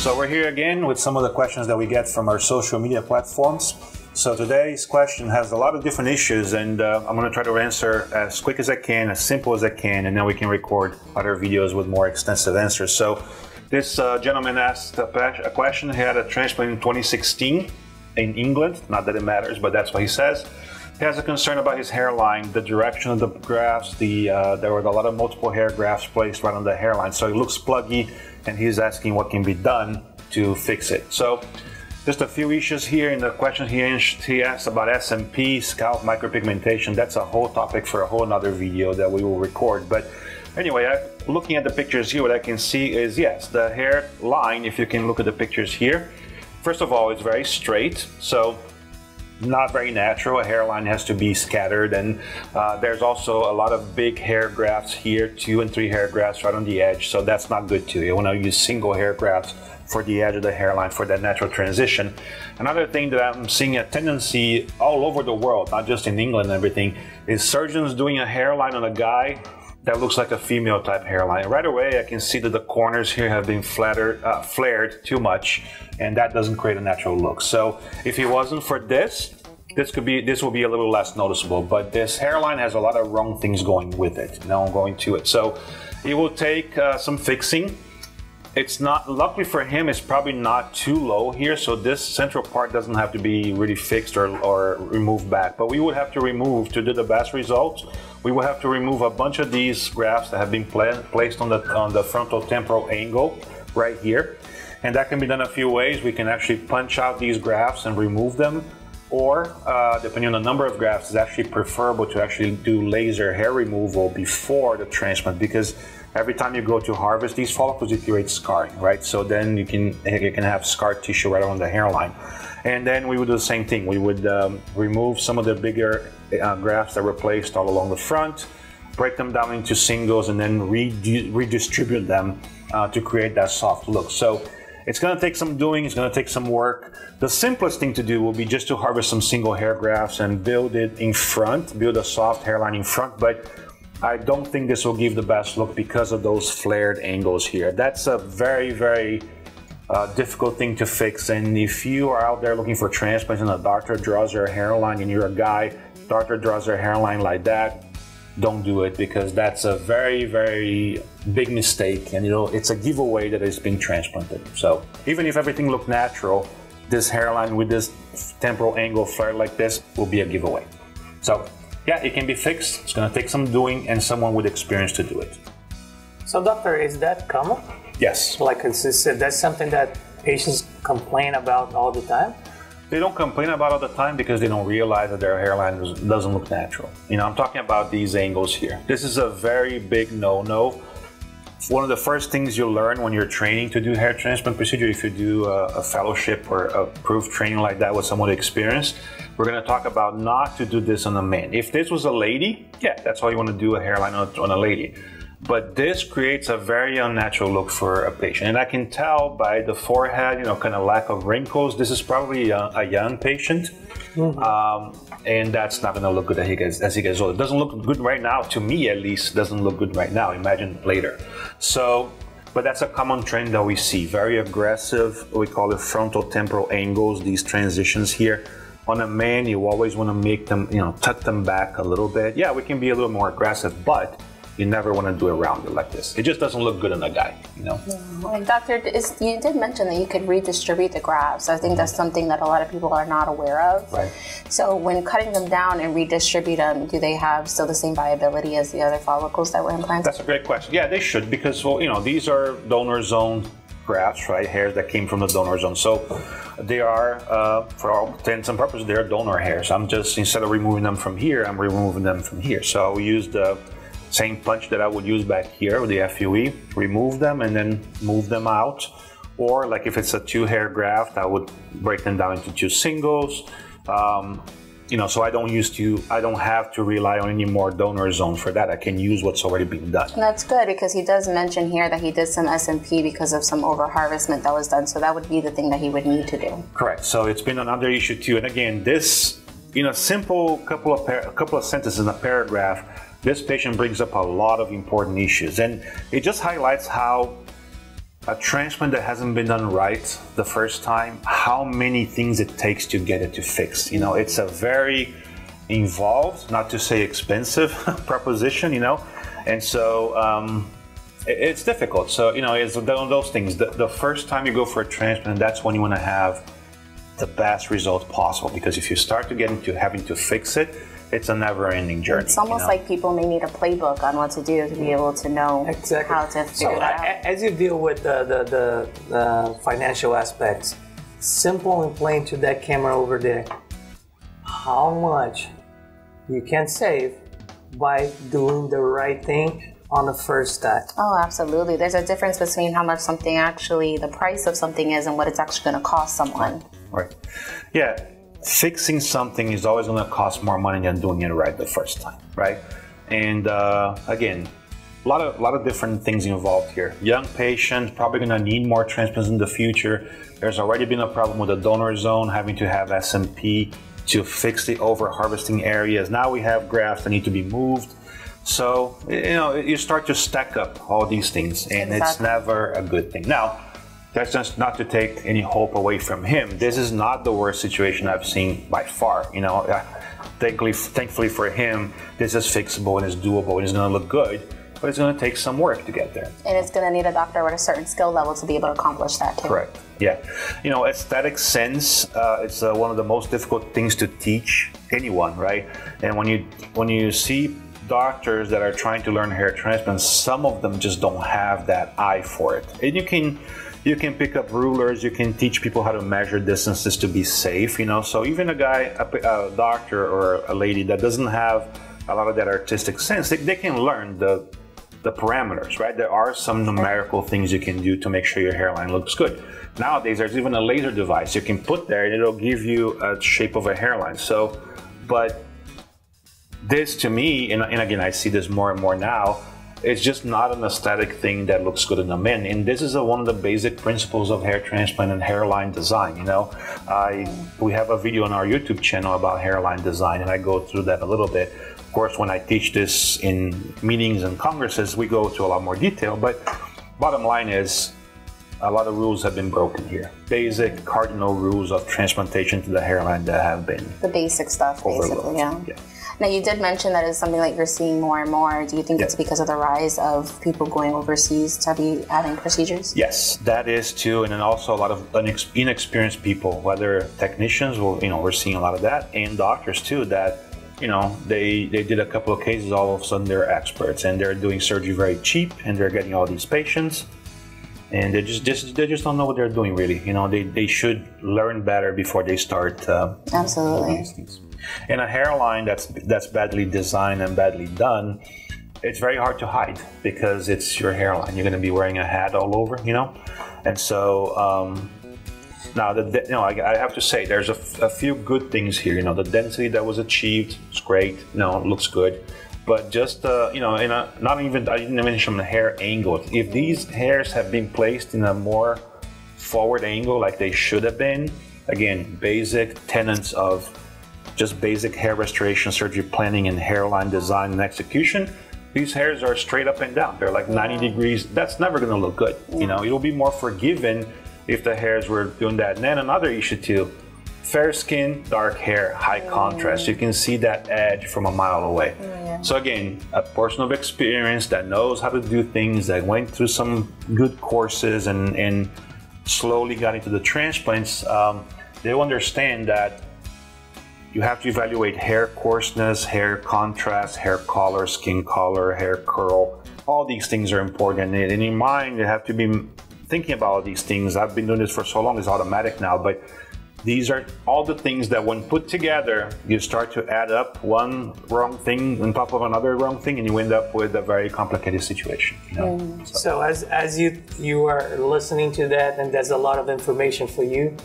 So we're here again with some of the questions that we get from our social media platforms. So today's question has a lot of different issues, and uh, I'm going to try to answer as quick as I can, as simple as I can, and then we can record other videos with more extensive answers. So this uh, gentleman asked a, a question. He had a transplant in 2016 in England. Not that it matters, but that's what he says. He has a concern about his hairline, the direction of the grafts. The uh, there were a lot of multiple hair grafts placed right on the hairline, so it looks pluggy and he's asking what can be done to fix it. So just a few issues here in the question he, asked about SMP, scalp micropigmentation. That's a whole topic for a whole another video that we will record. But anyway, I, looking at the pictures here, what I can see is yes, the hair line, if you can look at the pictures here, first of all, it's very straight. So not very natural. A hairline has to be scattered, and uh, there's also a lot of big hair grafts here, two and three hair grafts right on the edge, so that's not good too. You want to use single hair grafts for the edge of the hairline for that natural transition. Another thing that I'm seeing a tendency all over the world, not just in England and everything, is surgeons doing a hairline on a guy that looks like a female type hairline. Right away, I can see that the corners here have been flattered, uh, flared too much, and that doesn't create a natural look. So if it wasn't for this, this could be this will be a little less noticeable. But this hairline has a lot of wrong things going with it. Now I'm going to it. So it will take uh, some fixing. It's not, luckily for him, it's probably not too low here, so this central part doesn't have to be really fixed or, or removed back. But we would have to remove, to do the best results, we will have to remove a bunch of these grafts that have been pla placed on the, on the frontal temporal angle right here. And that can be done a few ways. We can actually punch out these grafts and remove them. Or, uh, depending on the number of grafts, it's actually preferable to actually do laser hair removal before the transplant because every time you go to harvest these follicles, it creates scarring, right? So then you can you can have scar tissue right on the hairline. And then we would do the same thing. We would um, remove some of the bigger uh, grafts that were placed all along the front, break them down into singles, and then redistribute them uh, to create that soft look. So it's going to take some doing, it's going to take some work. The simplest thing to do will be just to harvest some single hair grafts and build it in front, build a soft hairline in front, but I don't think this will give the best look because of those flared angles here. That's a very, very uh, difficult thing to fix. And if you are out there looking for transplants and a doctor draws your hairline and you're a guy, doctor draws your hairline like that, don't do it because that's a very, very big mistake. And you know, it's a giveaway that it's been transplanted. So even if everything looked natural, this hairline with this temporal angle flare like this will be a giveaway. So yeah, it can be fixed. It's going to take some doing and someone with experience to do it. So, doctor, is that common? Yes. Like, is this, that's something that patients complain about all the time? They don't complain about all the time because they don't realize that their hairline doesn't look natural. You know, I'm talking about these angles here. This is a very big no-no one of the first things you learn when you're training to do hair transplant procedure, if you do a, a fellowship or a proof training like that with someone experienced, we're going to talk about not to do this on a man. If this was a lady, yeah, that's all you want to do a hairline on a lady. But this creates a very unnatural look for a patient. And I can tell by the forehead, you know, kind of lack of wrinkles. This is probably a, a young patient. Mm-hmm. Um, and that's not going to look good as he gets as he gets older. It doesn't look good right now to me, at least. Doesn't look good right now. Imagine later. So, but that's a common trend that we see. Very aggressive. We call it frontal temporal angles. These transitions here. On a man, you always want to make them, you know, tuck them back a little bit. Yeah, we can be a little more aggressive, but you never want to do a rounder like this. It just doesn't look good on a guy, you know. Yeah. And doctor, is, you did mention that you could redistribute the grafts. I think that's something that a lot of people are not aware of. Right. So when cutting them down and redistribute them, do they have still the same viability as the other follicles that were implanted? That's a great question. Yeah, they should because well, you know, these are donor zone grafts, right? Hairs that came from the donor zone. So they are, uh, for all intents and purposes, they're donor hairs. I'm just instead of removing them from here, I'm removing them from here. So I use the same punch that I would use back here with the FUE, remove them and then move them out. Or like if it's a two hair graft, I would break them down into two singles. Um, you know, so I don't use to, I don't have to rely on any more donor zone for that. I can use what's already been done. And that's good because he does mention here that he did some SMP because of some over harvestment that was done. So that would be the thing that he would need to do. Correct. So it's been another issue too. And again, this, in a simple couple of a couple of sentences in a paragraph, this patient brings up a lot of important issues, and it just highlights how a transplant that hasn't been done right the first time, how many things it takes to get it to fix. You know, it's a very involved, not to say expensive proposition, you know, and so um, it, it's difficult. So, you know, it's one of those things. The, the first time you go for a transplant, that's when you want to have the best result possible because if you start to get into having to fix it, it's a never-ending journey. It's almost you know? like people may need a playbook on what to do to be able to know Exactly. how to figure So, that out. as you deal with the, the, the, the financial aspects, simple and plain to that camera over there, how much you can save by doing the right thing on the first time. Oh, absolutely. There's a difference between how much something actually, the price of something is, and what it's actually going to cost someone. Right. Yeah. Fixing something is always going to cost more money than doing it right the first time, right? And uh, again, a lot of a lot of different things involved here. Young patient probably going to need more transplants in the future. There's already been a problem with the donor zone having to have SMP to fix the over harvesting areas. Now we have grafts that need to be moved. So you know you start to stack up all these things, and it's never a good thing. Now that's just not to take any hope away from him. This is not the worst situation I've seen by far. You know, thankfully, thankfully for him, this is fixable and it's doable and it's going to look good, but it's going to take some work to get there. And it's going to need a doctor with a certain skill level to be able to accomplish that too. Correct. Yeah. You know, aesthetic sense. Uh, it's uh, one of the most difficult things to teach anyone, right? And when you when you see doctors that are trying to learn hair transplants, some of them just don't have that eye for it. And you can you can pick up rulers. You can teach people how to measure distances to be safe. You know, so even a guy, a, a doctor or a lady that doesn't have a lot of that artistic sense, they, they can learn the the parameters, right? There are some numerical things you can do to make sure your hairline looks good. Nowadays, there's even a laser device you can put there and it'll give you a shape of a hairline. So, but this to me, and, and again, I see this more and more now, it's just not an aesthetic thing that looks good in the men. And this is a, one of the basic principles of hair transplant and hairline design. You know, I we have a video on our YouTube channel about hairline design, and I go through that a little bit. Of course, when I teach this in meetings and congresses, we go to a lot more detail. But bottom line is, a lot of rules have been broken here. Basic cardinal rules of transplantation to the hairline that have been The basic stuff, overlooked. basically, yeah. yeah. Now, you did mention that it's something that you're seeing more and more. Do you think Yeah. it's because of the rise of people going overseas to be having procedures? Yes, that is too, and then also a lot of inexperienced people, whether technicians, or you know, we're seeing a lot of that, and doctors too. That you know, they they did a couple of cases, all of a sudden they're experts, and they're doing surgery very cheap, and they're getting all these patients, and they just, just they just don't know what they're doing really. You know, they they should learn better before they start. Uh, Absolutely. these things. And a hairline that's that's badly designed and badly done, it's very hard to hide because it's your hairline. You're going to be wearing a hat all over, you know, and so. Um, now, the, you know, I, I have to say, there's a, f- a few good things here. You know, the density that was achieved is great. You know, it looks good. But just, uh, you know, in a, not even, I didn't mention the hair angle. If these hairs have been placed in a more forward angle like they should have been, again, basic tenets of just basic hair restoration, surgery planning, and hairline design and execution, these hairs are straight up and down. They're like 90 degrees. That's never going to look good. You know, it'll be more forgiven if the hairs were doing that. And then another issue too, fair skin, dark hair, high contrast. You can see that edge from a mile away. So again, a person of experience that knows how to do things, that went through some good courses and, and slowly got into the transplants, um, they'll understand that you have to evaluate hair coarseness, hair contrast, hair color, skin color, hair curl. All these things are important. And in your mind, you have to be thinking about all these things. I've been doing this for so long, it's automatic now, but these are all the things that when put together, you start to add up one wrong thing on top of another wrong thing, and you end up with a very complicated situation. You know? Mm. So as as you you are listening to that, and there's a lot of information for you.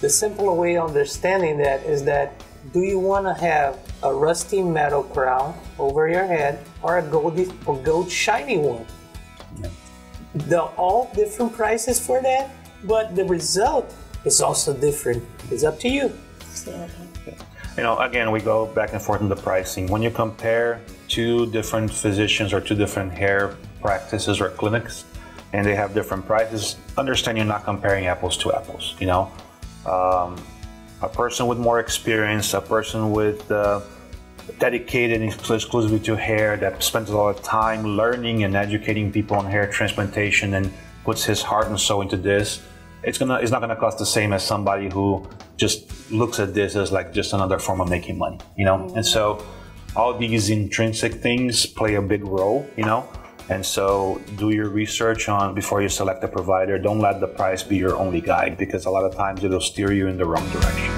The simple way of understanding that is that do you want to have a rusty metal crown over your head or a goldy or gold shiny one? They're all different prices for that, but the result is also different. It's up to you. You know, again, we go back and forth in the pricing. When you compare two different physicians or two different hair practices or clinics, and they have different prices. Understand you're not comparing apples to apples. You know, um, a person with more experience, a person with uh, dedicated exclusively to hair that spends a lot of time learning and educating people on hair transplantation and puts his heart and soul into this. It's gonna it's not gonna cost the same as somebody who just looks at this as like just another form of making money, you know. And so all these intrinsic things play a big role, you know. And so do your research on before you select a provider. Don't let the price be your only guide because a lot of times it'll steer you in the wrong direction.